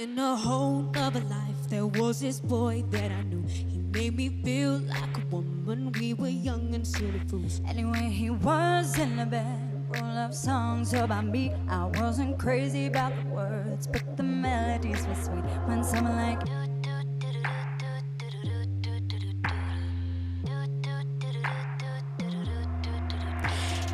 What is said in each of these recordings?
In a whole other life, there was this boy that I knew. He made me feel like a woman. We were young and silly fools. Anyway, he was in a band full of songs about me. I wasn't crazy about the words, but the melodies were sweet. When someone like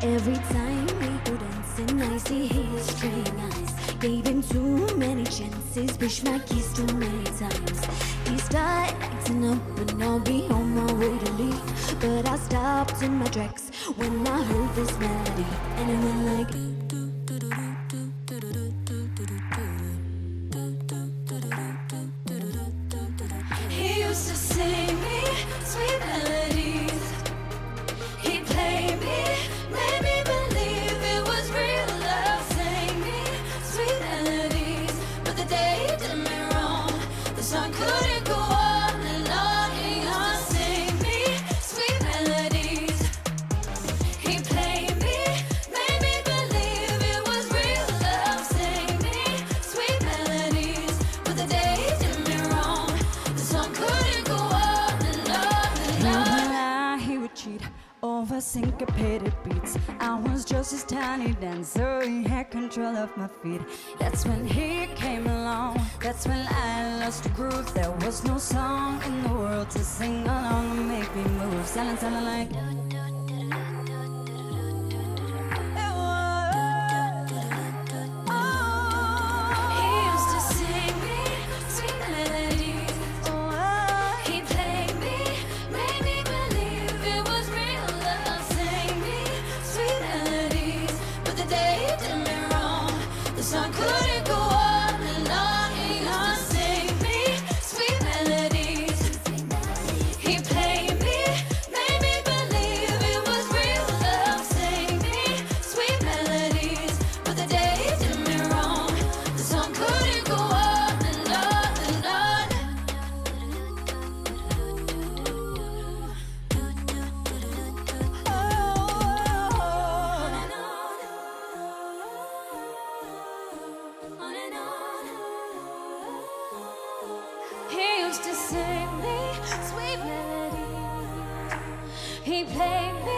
Every time we go dancing, I see his straying eyes. Gave him too many chances, wish my kiss too many times. He started acting up, and I'll be on my way to leave. But I stopped in my tracks when I heard this melody, and it went like. Over syncopated beats. I was just his tiny dancer. He had control of my feet. That's when he came along. That's when I lost the groove. There was no song in the world to sing along and make me move. Silent, silent like. sun could Baby. play me.